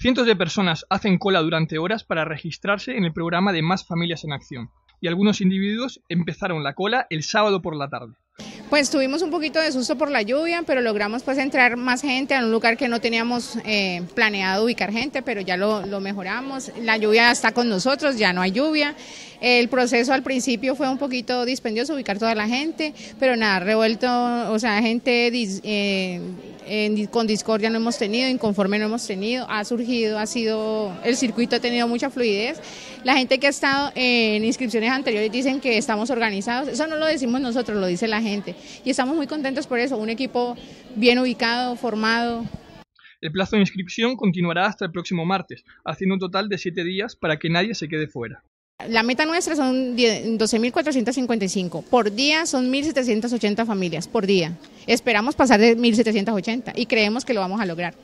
Cientos de personas hacen cola durante horas para registrarse en el programa de Más Familias en Acción, y algunos individuos empezaron la cola el sábado por la tarde. Pues tuvimos un poquito de susto por la lluvia, pero logramos pues entrar más gente a un lugar que no teníamos eh, planeado ubicar gente, pero ya lo, lo, mejoramos. La lluvia está con nosotros, ya no hay lluvia. El proceso al principio fue un poquito dispendioso ubicar toda la gente, pero nada, revuelto, o sea, gente eh, en, con discordia no hemos tenido, inconforme no hemos tenido, ha surgido, ha sido, el circuito ha tenido mucha fluidez. La gente que ha estado en inscripciones anteriores dicen que estamos organizados, eso no lo decimos nosotros, lo dice la gente. Y estamos muy contentos por eso, un equipo bien ubicado, formado. El plazo de inscripción continuará hasta el próximo martes, haciendo un total de siete días para que nadie se quede fuera. La meta nuestra son 12.455. Por día son 1.780 familias, por día. Esperamos pasar de 1.780 y creemos que lo vamos a lograr.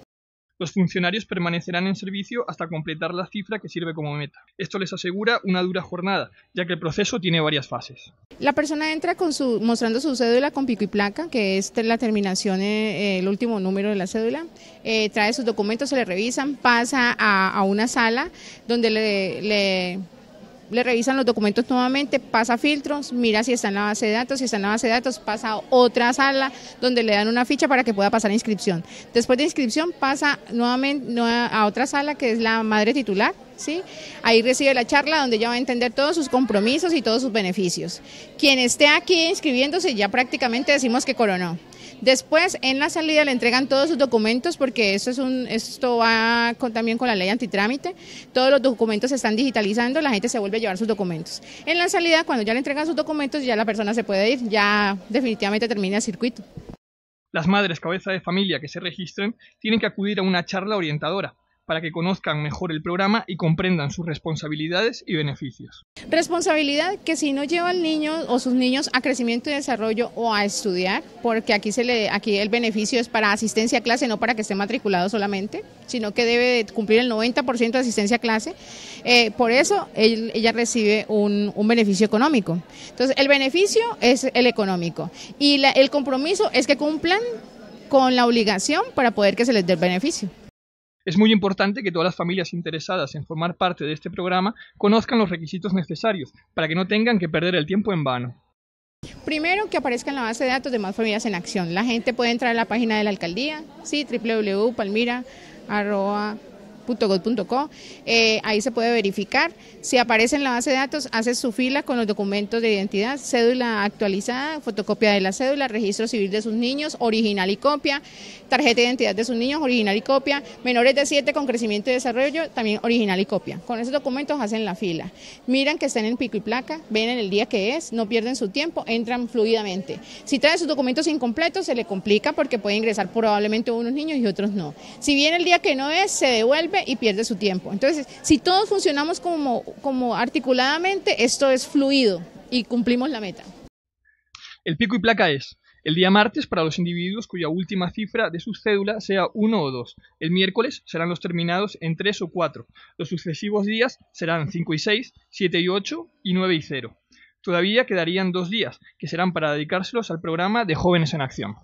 Los funcionarios permanecerán en servicio hasta completar la cifra que sirve como meta. Esto les asegura una dura jornada, ya que el proceso tiene varias fases. La persona entra con su, mostrando su cédula con pico y placa, que es la terminación, eh, el último número de la cédula, eh, trae sus documentos, se le revisan, pasa a, una sala donde le le revisan los documentos nuevamente, pasa filtros, mira si está en la base de datos, si está en la base de datos, pasa a otra sala donde le dan una ficha para que pueda pasar a inscripción. Después de inscripción pasa nuevamente a otra sala que es la madre titular, ¿sí? Ahí recibe la charla donde ya va a entender todos sus compromisos y todos sus beneficios. Quien esté aquí inscribiéndose ya prácticamente decimos que coronó. Después, en la salida le entregan todos sus documentos porque esto, es un, esto va también con la ley antitrámite. Todos los documentos se están digitalizando, la gente se vuelve a llevar sus documentos. En la salida, cuando ya le entregan sus documentos, ya la persona se puede ir, ya definitivamente termina el circuito. Las madres cabeza de familia que se registren tienen que acudir a una charla orientadora para que conozcan mejor el programa y comprendan sus responsabilidades y beneficios. Responsabilidad que si no lleva al niño o sus niños a crecimiento y desarrollo o a estudiar, porque aquí se le aquí el beneficio es para asistencia a clase, no para que esté matriculado solamente, sino que debe cumplir el 90% de asistencia a clase. Eh, por eso ella recibe un, beneficio económico. Entonces, el beneficio es el económico y el compromiso es que cumplan con la obligación para poder que se les dé el beneficio. Es muy importante que todas las familias interesadas en formar parte de este programa conozcan los requisitos necesarios para que no tengan que perder el tiempo en vano. Primero, que aparezca en la base de datos de Más Familias en Acción. La gente puede entrar a la página de la alcaldía, sí, www.palmira Eh, ahí se puede verificar. Si aparece en la base de datos, hace su fila con los documentos de identidad, cédula actualizada, fotocopia de la cédula, registro civil de sus niños, original y copia, tarjeta de identidad de sus niños, original y copia, menores de 7 con crecimiento y desarrollo, también original y copia. Con esos documentos hacen la fila. Miran que están en pico y placa, ven en el día que es, no pierden su tiempo, entran fluidamente. Si trae sus documentos incompletos, se le complica porque puede ingresar probablemente unos niños y otros no. Si viene el día que no es, se devuelve y pierde su tiempo. Entonces, si todos funcionamos como, como articuladamente, esto es fluido y cumplimos la meta. El pico y placa es el día martes para los individuos cuya última cifra de su cédula sea 1 o 2. El miércoles serán los terminados en 3 o 4. Los sucesivos días serán 5 y 6, 7 y 8 y 9 y 0. Todavía quedarían dos días, que serán para dedicárselos al programa de Jóvenes en Acción.